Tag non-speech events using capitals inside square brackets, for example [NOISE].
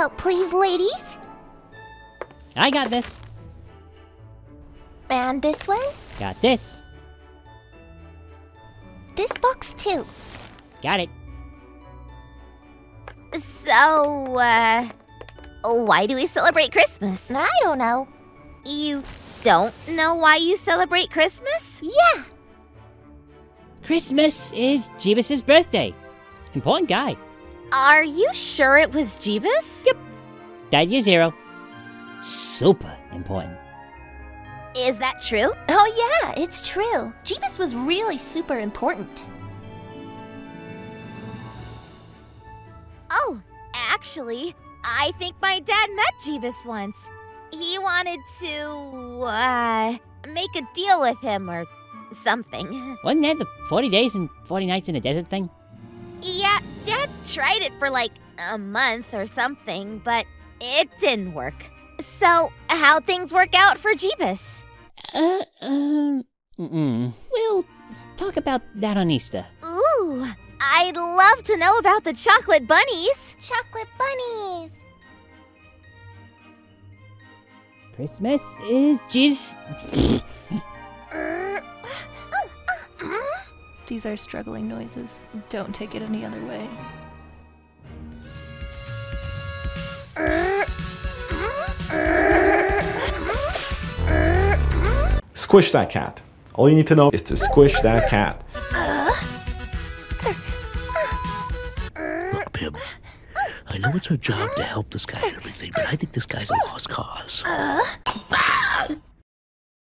help, please, ladies? I got this. And this one? Got this. This box, too. Got it. So, uh, why do we celebrate Christmas? I don't know. You don't know why you celebrate Christmas? Yeah. Christmas is Jebus's birthday. Important guy. Are you sure it was Jebus? Yep. Died year zero. Super important. Is that true? Oh, yeah, it's true. Jebus was really super important. Oh, actually, I think my dad met Jebus once. He wanted to, uh, make a deal with him or something. Wasn't that the 40 days and 40 nights in the desert thing? Yeah, Dad tried it for like a month or something, but it didn't work. So, how things work out for Jebus? Uh, um. We'll talk about that on Easter. Ooh, I'd love to know about the chocolate bunnies. Chocolate bunnies. Christmas is Jesus. [LAUGHS] These are struggling noises. Don't take it any other way. Squish that cat. All you need to know is to squish that cat. Look, Pim, I know it's our job to help this guy and everything, but I think this guy's a lost cause.